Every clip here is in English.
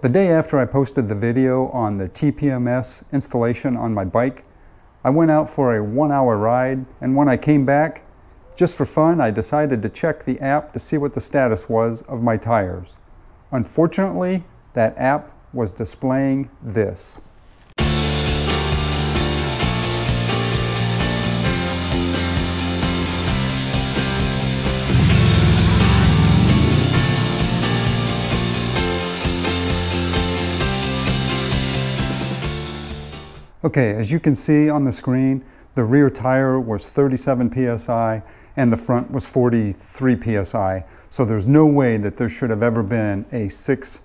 The day after I posted the video on the TPMS installation on my bike, I went out for a one hour ride and when I came back, just for fun, I decided to check the app to see what the status was of my tires. Unfortunately, that app was displaying this. Okay, as you can see on the screen, the rear tire was 37 psi and the front was 43 psi. So there's no way that there should have ever been a six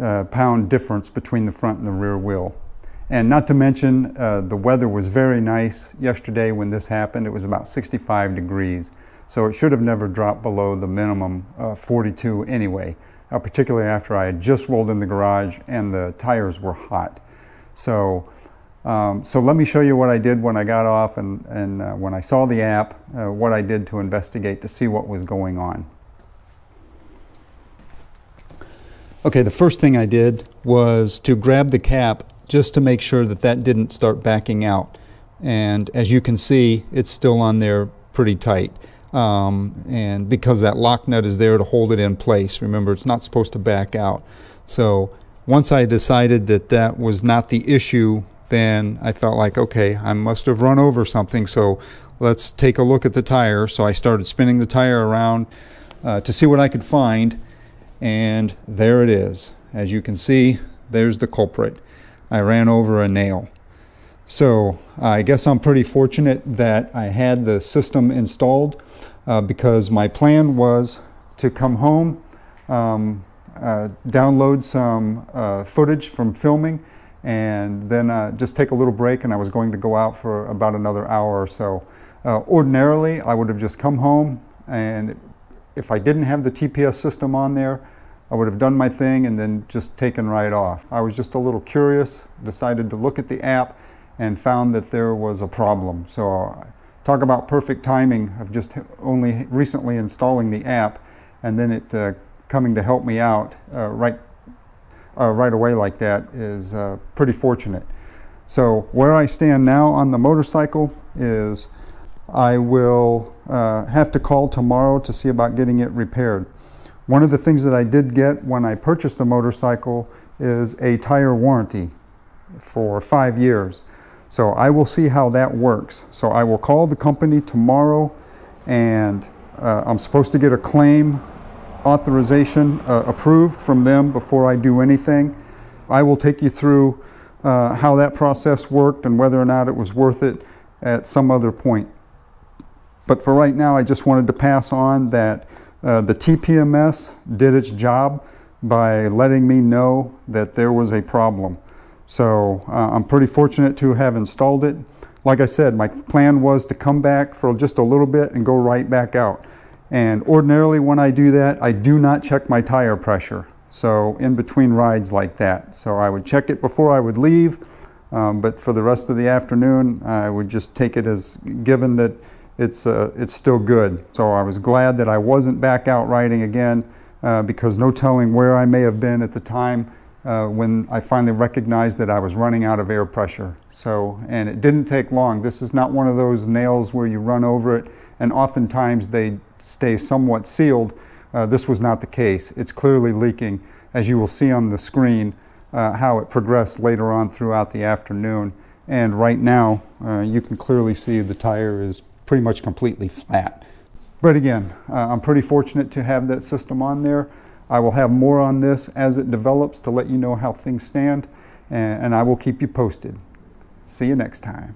uh, pound difference between the front and the rear wheel. And not to mention, uh, the weather was very nice yesterday when this happened. It was about 65 degrees. So it should have never dropped below the minimum uh, 42 anyway, uh, particularly after I had just rolled in the garage and the tires were hot. So um, so let me show you what I did when I got off and, and uh, when I saw the app, uh, what I did to investigate to see what was going on. Okay, the first thing I did was to grab the cap just to make sure that that didn't start backing out. And as you can see, it's still on there pretty tight. Um, and because that lock nut is there to hold it in place. Remember, it's not supposed to back out. So once I decided that that was not the issue then I felt like, okay, I must have run over something, so let's take a look at the tire. So I started spinning the tire around uh, to see what I could find, and there it is. As you can see, there's the culprit. I ran over a nail. So I guess I'm pretty fortunate that I had the system installed uh, because my plan was to come home, um, uh, download some uh, footage from filming, and then uh, just take a little break and I was going to go out for about another hour or so. Uh, ordinarily, I would have just come home and if I didn't have the TPS system on there, I would have done my thing and then just taken right off. I was just a little curious, decided to look at the app and found that there was a problem. So uh, talk about perfect timing of just only recently installing the app and then it uh, coming to help me out uh, right uh, right away like that is uh, pretty fortunate. So where I stand now on the motorcycle is I will uh, have to call tomorrow to see about getting it repaired. One of the things that I did get when I purchased the motorcycle is a tire warranty for five years. So I will see how that works. So I will call the company tomorrow and uh, I'm supposed to get a claim authorization uh, approved from them before I do anything. I will take you through uh, how that process worked and whether or not it was worth it at some other point. But for right now, I just wanted to pass on that uh, the TPMS did its job by letting me know that there was a problem. So uh, I'm pretty fortunate to have installed it. Like I said, my plan was to come back for just a little bit and go right back out. And ordinarily when I do that, I do not check my tire pressure. So in between rides like that. So I would check it before I would leave, um, but for the rest of the afternoon, I would just take it as given that it's, uh, it's still good. So I was glad that I wasn't back out riding again uh, because no telling where I may have been at the time uh, when I finally recognized that I was running out of air pressure. So, and it didn't take long. This is not one of those nails where you run over it and oftentimes they stay somewhat sealed. Uh, this was not the case. It's clearly leaking, as you will see on the screen, uh, how it progressed later on throughout the afternoon. And right now, uh, you can clearly see the tire is pretty much completely flat. But again, uh, I'm pretty fortunate to have that system on there. I will have more on this as it develops to let you know how things stand, and, and I will keep you posted. See you next time.